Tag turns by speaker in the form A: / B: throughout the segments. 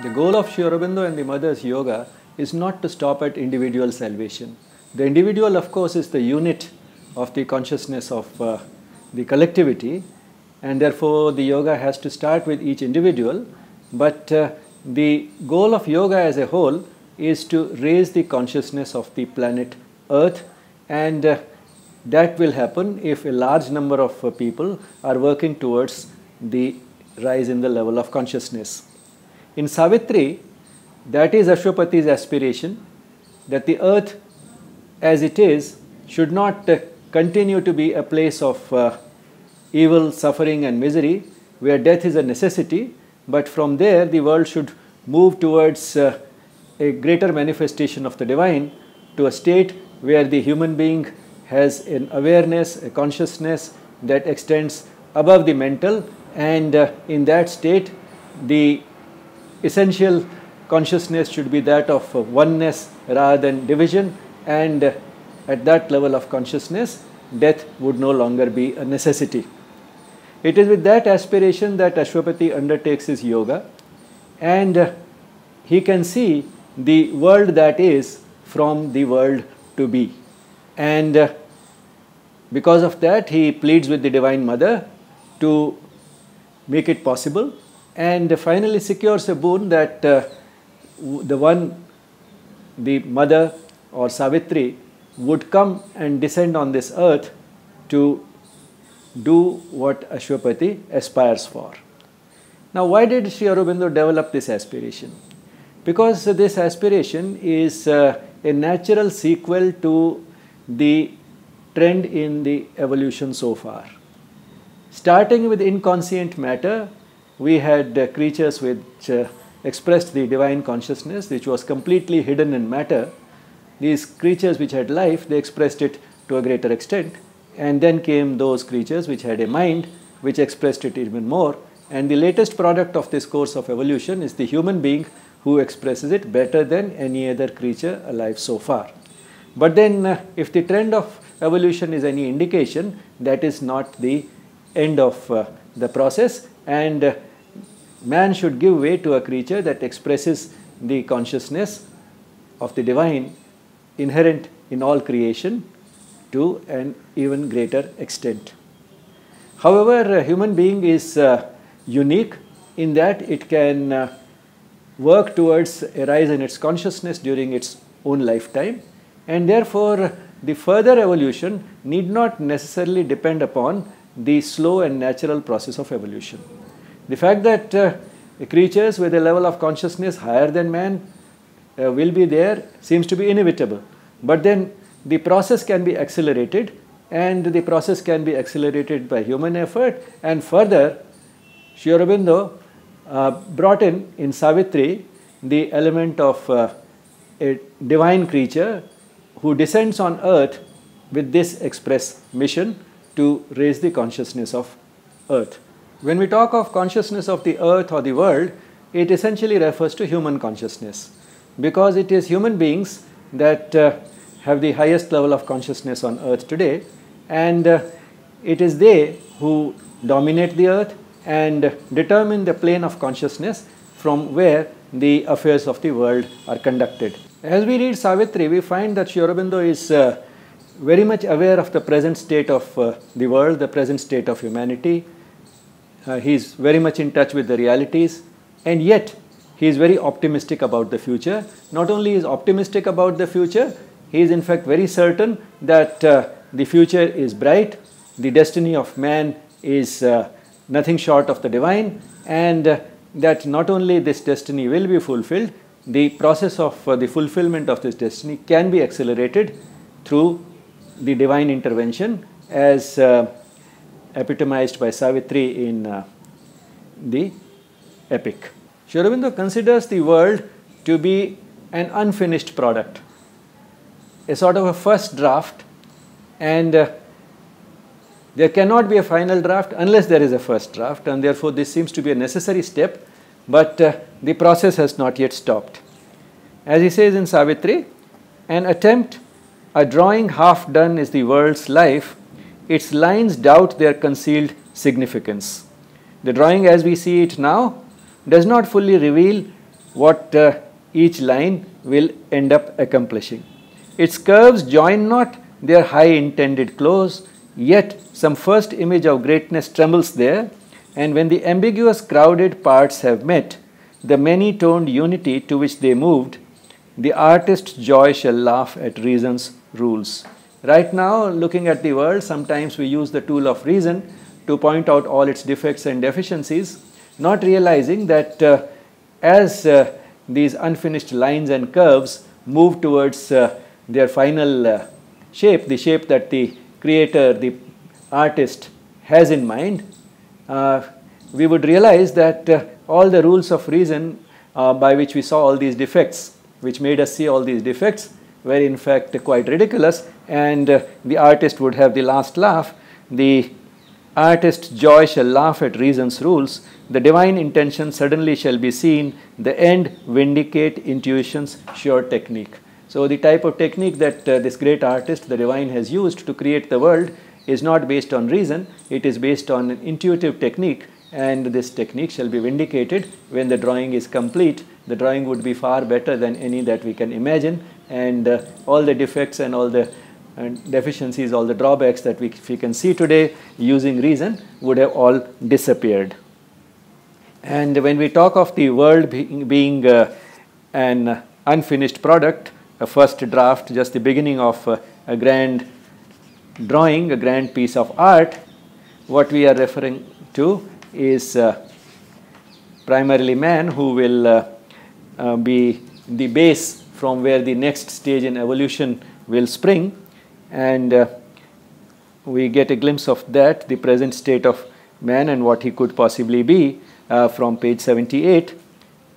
A: The goal of Sri Aurobindo and the mother's yoga is not to stop at individual salvation. The individual, of course, is the unit of the consciousness of uh, the collectivity, and therefore the yoga has to start with each individual. But uh, the goal of yoga as a whole is to raise the consciousness of the planet Earth, and uh, that will happen if a large number of uh, people are working towards the rise in the level of consciousness. In Savitri, that is Ashwapati's aspiration that the earth as it is should not uh, continue to be a place of uh, evil, suffering, and misery where death is a necessity, but from there the world should move towards uh, a greater manifestation of the divine to a state where the human being has an awareness, a consciousness that extends above the mental, and uh, in that state, the essential consciousness should be that of oneness rather than division, and at that level of consciousness, death would no longer be a necessity. It is with that aspiration that Ashwapati undertakes his yoga, and he can see the world that is from the world to be. And because of that, he pleads with the Divine Mother to make it possible and finally secures a boon that uh, the one, the mother or Savitri, would come and descend on this earth to do what Ashwapati aspires for. Now, why did Sri Aurobindo develop this aspiration? Because this aspiration is uh, a natural sequel to the trend in the evolution so far. Starting with inconscient matter, we had uh, creatures which uh, expressed the divine consciousness, which was completely hidden in matter. These creatures which had life, they expressed it to a greater extent. And then came those creatures which had a mind, which expressed it even more. And the latest product of this course of evolution is the human being who expresses it better than any other creature alive so far. But then, uh, if the trend of evolution is any indication, that is not the end of uh, the process, and uh, man should give way to a creature that expresses the consciousness of the divine inherent in all creation to an even greater extent. However, a human being is uh, unique in that it can uh, work towards a rise in its consciousness during its own lifetime and therefore the further evolution need not necessarily depend upon the slow and natural process of evolution. The fact that uh, creatures with a level of consciousness higher than man uh, will be there seems to be inevitable. But then the process can be accelerated and the process can be accelerated by human effort and further Sri Aurobindo uh, brought in in Savitri the element of uh, a divine creature who descends on earth with this express mission to raise the consciousness of earth. When we talk of consciousness of the earth or the world, it essentially refers to human consciousness because it is human beings that uh, have the highest level of consciousness on earth today and uh, it is they who dominate the earth and determine the plane of consciousness from where the affairs of the world are conducted. As we read Savitri, we find that Sri Aurobindo is uh, very much aware of the present state of uh, the world, the present state of humanity. Uh, he is very much in touch with the realities, and yet he is very optimistic about the future. Not only is optimistic about the future, he is in fact very certain that uh, the future is bright, the destiny of man is uh, nothing short of the divine, and uh, that not only this destiny will be fulfilled, the process of uh, the fulfillment of this destiny can be accelerated through the divine intervention as uh, epitomized by Savitri in uh, the epic. Sri considers the world to be an unfinished product, a sort of a first draft, and uh, there cannot be a final draft unless there is a first draft, and therefore this seems to be a necessary step, but uh, the process has not yet stopped. As he says in Savitri, an attempt, a drawing half done is the world's life, its lines doubt their concealed significance. The drawing as we see it now does not fully reveal what uh, each line will end up accomplishing. Its curves join not their high intended close, yet some first image of greatness trembles there, and when the ambiguous crowded parts have met, the many toned unity to which they moved, the artist's joy shall laugh at reason's rules. Right now, looking at the world, sometimes we use the tool of reason to point out all its defects and deficiencies, not realizing that uh, as uh, these unfinished lines and curves move towards uh, their final uh, shape, the shape that the creator, the artist has in mind, uh, we would realize that uh, all the rules of reason by which we saw all these defects, which made us see all these defects, were in fact quite ridiculous, and uh, the artist would have the last laugh. The artist's joy shall laugh at reason's rules. The divine intention suddenly shall be seen. The end vindicate intuition's sure technique. So, the type of technique that uh, this great artist, the divine, has used to create the world is not based on reason, it is based on an intuitive technique and this technique shall be vindicated when the drawing is complete. The drawing would be far better than any that we can imagine and uh, all the defects and all the uh, deficiencies, all the drawbacks that we, we can see today using reason would have all disappeared. And when we talk of the world being, being uh, an unfinished product, a first draft, just the beginning of uh, a grand drawing, a grand piece of art, what we are referring to is uh, primarily man who will uh, uh, be the base from where the next stage in evolution will spring. And uh, we get a glimpse of that the present state of man and what he could possibly be uh, from page 78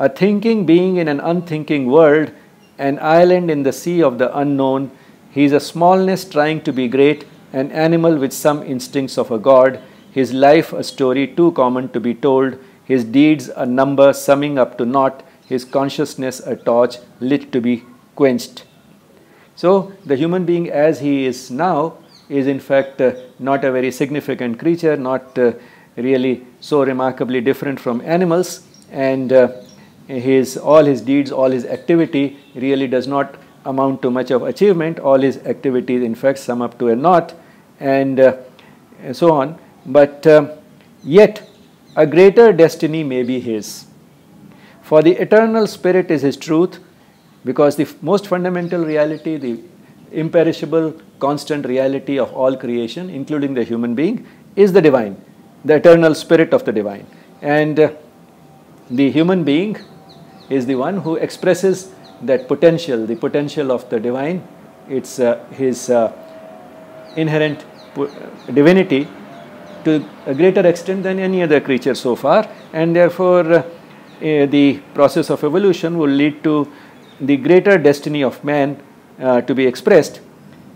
A: a thinking being in an unthinking world an island in the sea of the unknown. He is a smallness trying to be great an animal with some instincts of a god. His life a story too common to be told, his deeds a number summing up to naught, his consciousness a torch lit to be quenched. So, the human being as he is now is in fact uh, not a very significant creature, not uh, really so remarkably different from animals, and uh, his all his deeds, all his activity really does not amount to much of achievement. All his activities, in fact, sum up to a naught, and uh, so on but um, yet a greater destiny may be his. For the eternal spirit is his truth, because the most fundamental reality, the imperishable, constant reality of all creation, including the human being, is the divine, the eternal spirit of the divine. And uh, the human being is the one who expresses that potential, the potential of the divine, it's uh, his uh, inherent divinity to a greater extent than any other creature so far and therefore uh, the process of evolution will lead to the greater destiny of man uh, to be expressed.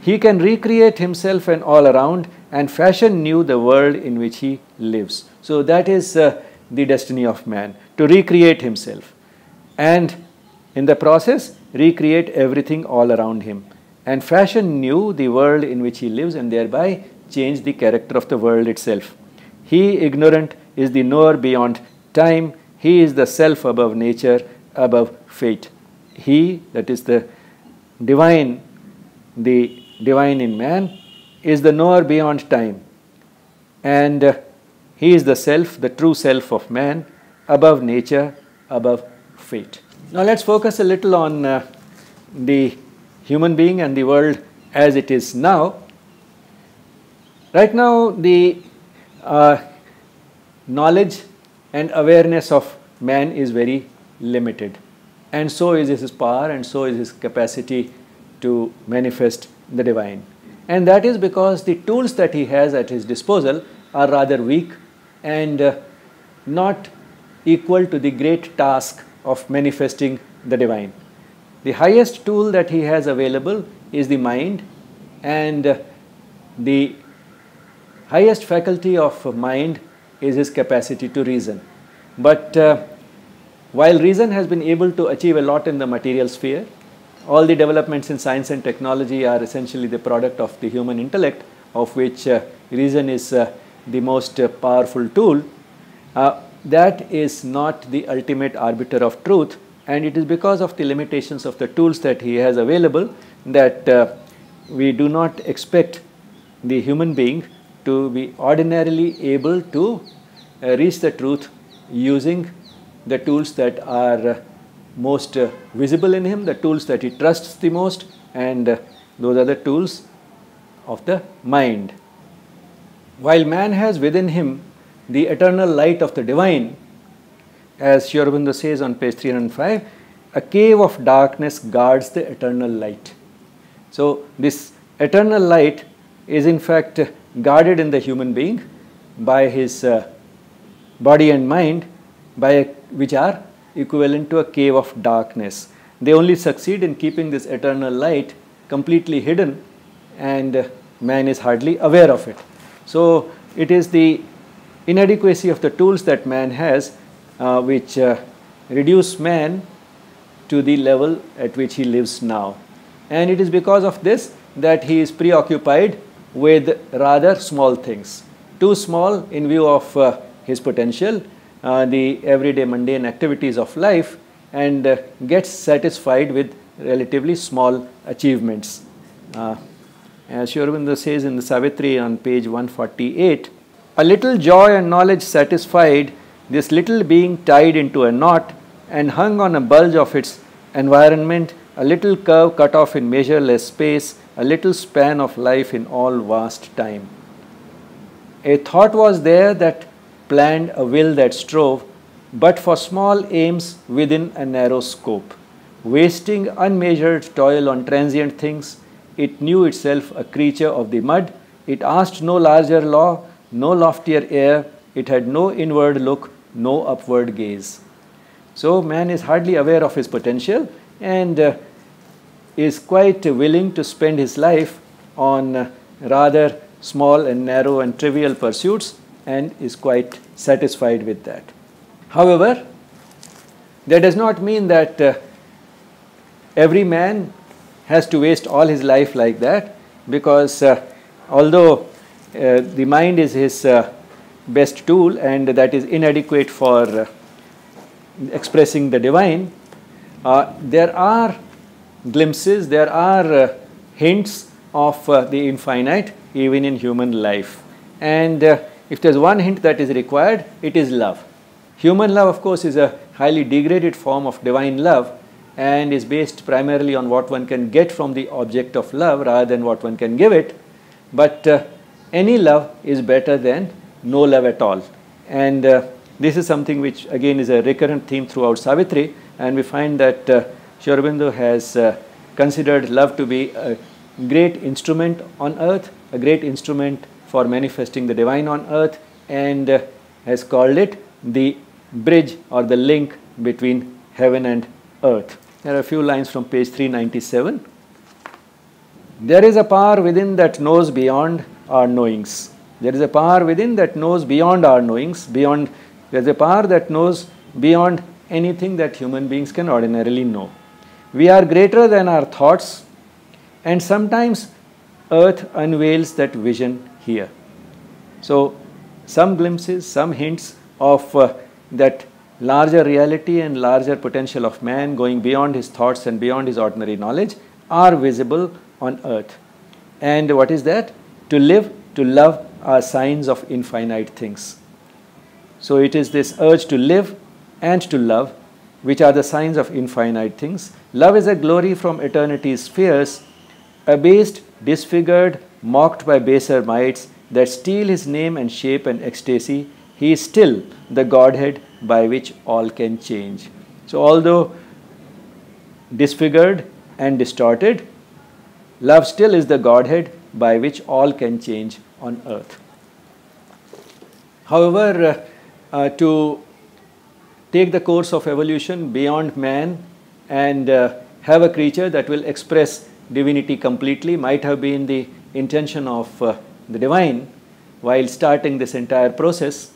A: He can recreate himself and all around and fashion new the world in which he lives. So that is uh, the destiny of man to recreate himself and in the process recreate everything all around him and fashion new the world in which he lives and thereby change the character of the world itself. He, ignorant, is the knower beyond time. He is the self above nature, above fate. He, that is the divine, the divine in man, is the knower beyond time. And uh, he is the self, the true self of man, above nature, above fate. Now let's focus a little on uh, the human being and the world as it is now. Right now, the uh, knowledge and awareness of man is very limited, and so is his power, and so is his capacity to manifest the divine. And that is because the tools that he has at his disposal are rather weak and uh, not equal to the great task of manifesting the divine. The highest tool that he has available is the mind, and uh, the highest faculty of mind is his capacity to reason. But uh, while reason has been able to achieve a lot in the material sphere, all the developments in science and technology are essentially the product of the human intellect, of which uh, reason is uh, the most uh, powerful tool. Uh, that is not the ultimate arbiter of truth, and it is because of the limitations of the tools that he has available that uh, we do not expect the human being to be ordinarily able to uh, reach the truth using the tools that are uh, most uh, visible in him, the tools that he trusts the most, and those are the tools of the mind. While man has within him the eternal light of the divine, as Sri Aurobindo says on page 305, a cave of darkness guards the eternal light. So, this eternal light is in fact guarded in the human being by his uh, body and mind, by a, which are equivalent to a cave of darkness. They only succeed in keeping this eternal light completely hidden, and uh, man is hardly aware of it. So, it is the inadequacy of the tools that man has uh, which uh, reduce man to the level at which he lives now. And it is because of this that he is preoccupied with rather small things. Too small in view of uh, his potential, uh, the everyday mundane activities of life, and uh, gets satisfied with relatively small achievements. Uh, as Sri says in the Savitri on page 148, a little joy and knowledge satisfied, this little being tied into a knot and hung on a bulge of its environment, a little curve cut off in measureless space, a little span of life in all vast time. A thought was there that planned a will that strove, but for small aims within a narrow scope. Wasting unmeasured toil on transient things, it knew itself a creature of the mud. It asked no larger law, no loftier air. It had no inward look, no upward gaze. So, man is hardly aware of his potential and uh, is quite willing to spend his life on uh, rather small and narrow and trivial pursuits and is quite satisfied with that. However, that does not mean that uh, every man has to waste all his life like that because uh, although uh, the mind is his uh, best tool and that is inadequate for uh, expressing the divine, there are glimpses, there are uh, hints of uh, the infinite even in human life. And uh, if there's one hint that is required, it is love. Human love, of course, is a highly degraded form of divine love and is based primarily on what one can get from the object of love rather than what one can give it. But uh, any love is better than no love at all. And uh, this is something which again is a recurrent theme throughout Savitri, and we find that uh, Sri Aurobindo has uh, considered love to be a great instrument on earth, a great instrument for manifesting the divine on earth, and uh, has called it the bridge or the link between heaven and earth. There are a few lines from page 397. There is a power within that knows beyond our knowings. There is a power within that knows beyond our knowings, beyond, there is a power that knows beyond anything that human beings can ordinarily know. We are greater than our thoughts, and sometimes earth unveils that vision here. So, some glimpses, some hints of uh, that larger reality and larger potential of man going beyond his thoughts and beyond his ordinary knowledge are visible on earth. And what is that? To live, to love are signs of infinite things. So, it is this urge to live and to love which are the signs of infinite things. Love is a glory from eternity's spheres, abased, disfigured, mocked by baser mights that steal his name and shape and ecstasy. He is still the Godhead by which all can change. So, although disfigured and distorted, love still is the Godhead by which all can change on earth. However, uh, uh, to take the course of evolution beyond man and uh, have a creature that will express divinity completely might have been the intention of uh, the divine while starting this entire process.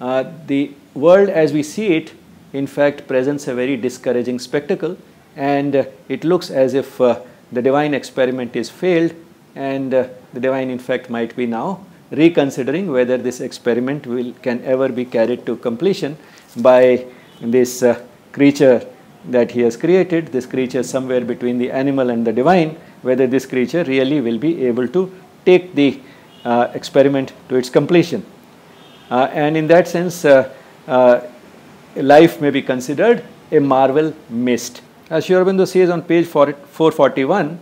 A: Uh, the world as we see it, in fact, presents a very discouraging spectacle, and uh, it looks as if uh, the divine experiment is failed, and uh, the divine, in fact, might be now reconsidering whether this experiment will can ever be carried to completion by this uh, creature that he has created, this creature somewhere between the animal and the divine, whether this creature really will be able to take the uh, experiment to its completion. Uh, and in that sense, uh, uh, life may be considered a marvel missed. As Sri says on page 441,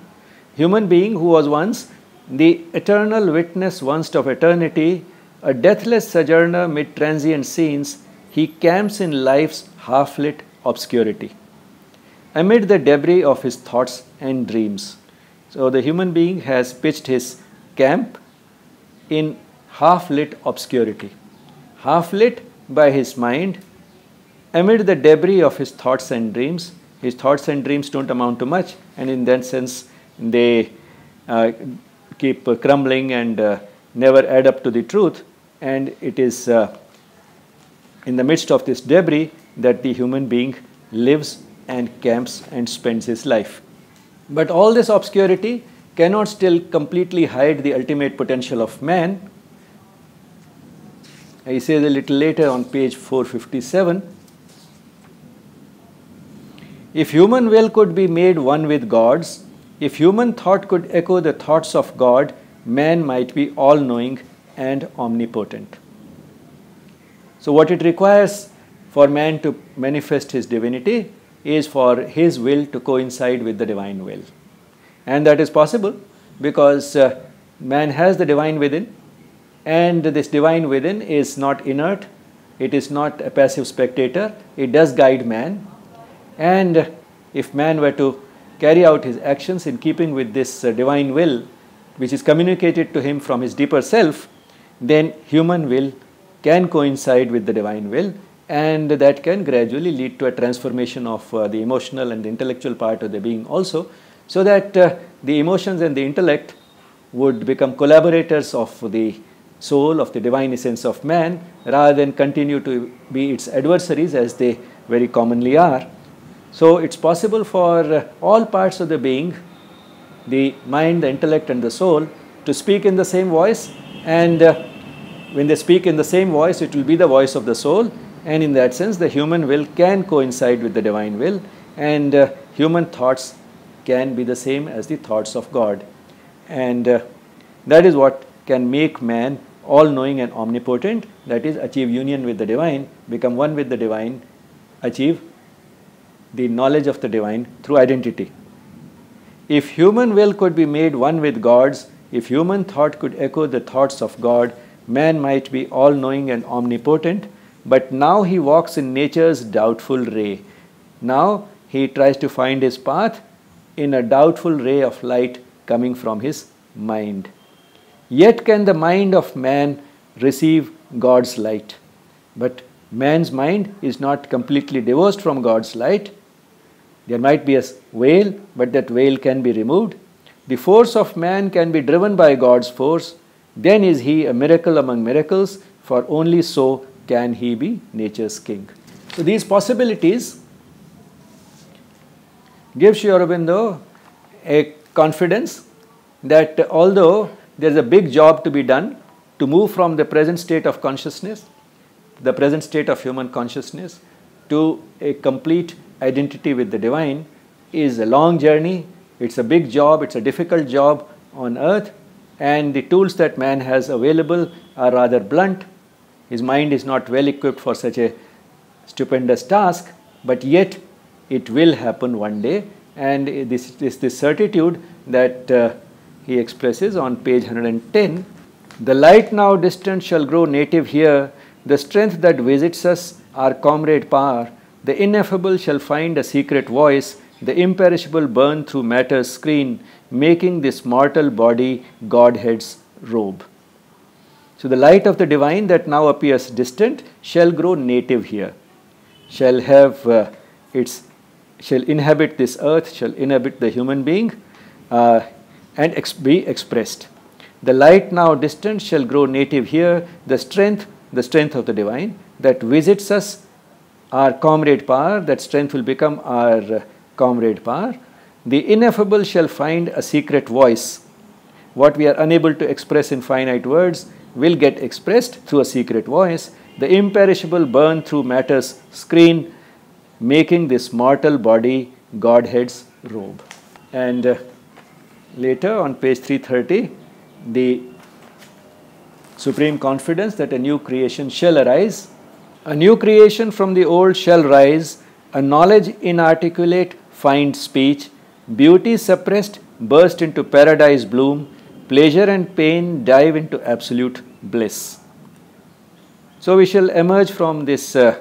A: human being who was once the eternal witness once of eternity, a deathless sojourner mid transient scenes, he camps in life's half lit obscurity amid the debris of his thoughts and dreams. So the human being has pitched his camp in half lit obscurity, half lit by his mind amid the debris of his thoughts and dreams. His thoughts and dreams don't amount to much, and in that sense, they uh, keep crumbling and uh, never add up to the truth. And it is uh, in the midst of this debris that the human being lives and camps and spends his life. But all this obscurity cannot still completely hide the ultimate potential of man. He says a little later on page 457 If human will could be made one with God's, if human thought could echo the thoughts of God, man might be all knowing and omnipotent. So, what it requires for man to manifest his divinity is for his will to coincide with the divine will. And that is possible because uh, man has the divine within, and this divine within is not inert, it is not a passive spectator, it does guide man. And if man were to carry out his actions in keeping with this uh, divine will, which is communicated to him from his deeper self, then human will can coincide with the divine will and that can gradually lead to a transformation of uh, the emotional and the intellectual part of the being also so that uh, the emotions and the intellect would become collaborators of the soul of the divine essence of man rather than continue to be its adversaries as they very commonly are so it's possible for uh, all parts of the being, the mind, the intellect, and the soul, to speak in the same voice. And uh, when they speak in the same voice, it will be the voice of the soul. And in that sense, the human will can coincide with the divine will, and uh, human thoughts can be the same as the thoughts of God. And uh, that is what can make man all knowing and omnipotent, that is, achieve union with the divine, become one with the divine, achieve the knowledge of the divine through identity. If human will could be made one with God's, if human thought could echo the thoughts of God, man might be all knowing and omnipotent, but now he walks in nature's doubtful ray. Now he tries to find his path in a doubtful ray of light coming from his mind. Yet can the mind of man receive God's light. But man's mind is not completely divorced from God's light. There might be a veil, but that veil can be removed. The force of man can be driven by God's force. Then is he a miracle among miracles, for only so can he be nature's king. So these possibilities give Sri Aurobindo a confidence that although there is a big job to be done to move from the present state of consciousness, the present state of human consciousness, to a complete identity with the divine is a long journey, it's a big job, it's a difficult job on earth, and the tools that man has available are rather blunt. His mind is not well equipped for such a stupendous task, but yet it will happen one day. And this is the certitude that uh, he expresses on page 110. The light now distant shall grow native here, the strength that visits us, our comrade power, the ineffable shall find a secret voice, the imperishable burn through matter's screen, making this mortal body Godhead's robe. So the light of the divine that now appears distant shall grow native here, shall have uh, its, shall inhabit this earth, shall inhabit the human being, uh, and ex be expressed. The light now distant shall grow native here, the strength, the strength of the divine that visits us our comrade power, that strength will become our comrade power. The ineffable shall find a secret voice. What we are unable to express in finite words will get expressed through a secret voice. The imperishable burn through matter's screen, making this mortal body Godhead's robe. And uh, later on page 330, the supreme confidence that a new creation shall arise. A new creation from the old shall rise, a knowledge inarticulate find speech, beauty suppressed burst into paradise bloom, pleasure and pain dive into absolute bliss. So we shall emerge from this uh,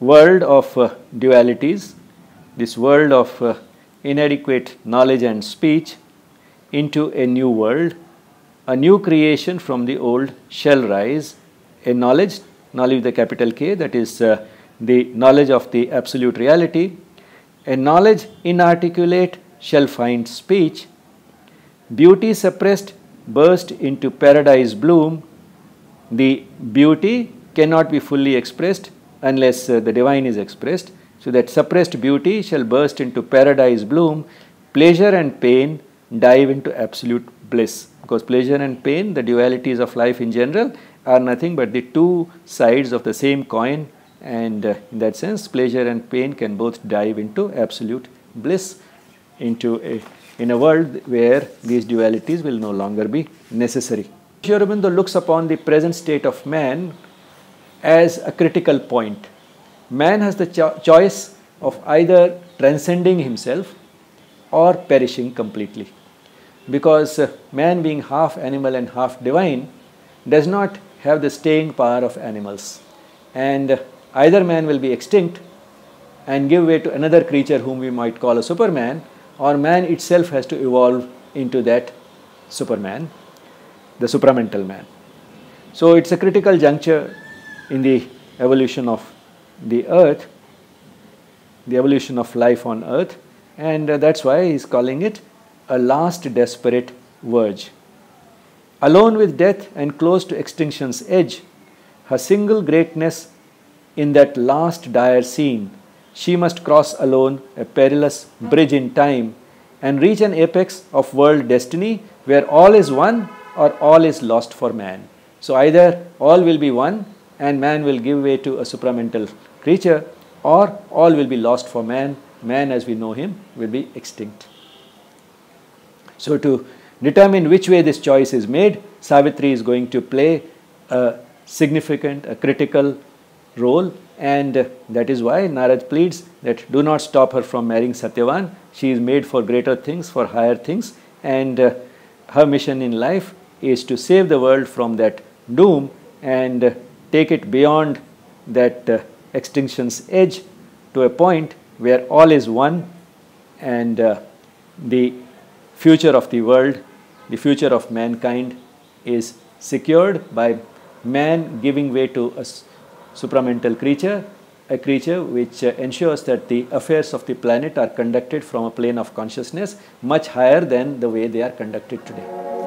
A: world of uh, dualities, this world of uh, inadequate knowledge and speech, into a new world. A new creation from the old shall rise, a knowledge, knowledge with a capital K, that is uh, the knowledge of the absolute reality. A knowledge inarticulate shall find speech. Beauty suppressed burst into paradise bloom. The beauty cannot be fully expressed unless uh, the divine is expressed. So that suppressed beauty shall burst into paradise bloom, pleasure and pain dive into absolute bliss. Because pleasure and pain, the dualities of life in general, are nothing but the two sides of the same coin, and uh, in that sense, pleasure and pain can both dive into absolute bliss, into a, in a world where these dualities will no longer be necessary. Aurobindo looks upon the present state of man as a critical point. Man has the cho choice of either transcending himself or perishing completely. Because uh, man, being half animal and half divine, does not have the staying power of animals. And uh, either man will be extinct and give way to another creature whom we might call a superman, or man itself has to evolve into that superman, the supramental man. So it's a critical juncture in the evolution of the earth, the evolution of life on earth, and that's why he's calling it a last desperate verge. Alone with death and close to extinction's edge, her single greatness in that last dire scene, she must cross alone a perilous bridge in time and reach an apex of world destiny where all is one or all is lost for man. So either all will be one and man will give way to a supramental creature or all will be lost for man. Man as we know him will be extinct. So to determine which way this choice is made, Savitri is going to play a significant, a critical role and that is why Narad pleads that do not stop her from marrying Satyavan. She is made for greater things, for higher things and uh, her mission in life is to save the world from that doom and take it beyond that uh, extinction's edge to a point where all is one and uh, the future of the world, the future of mankind is secured by man giving way to a supramental creature, a creature which uh, ensures that the affairs of the planet are conducted from a plane of consciousness much higher than the way they are conducted today.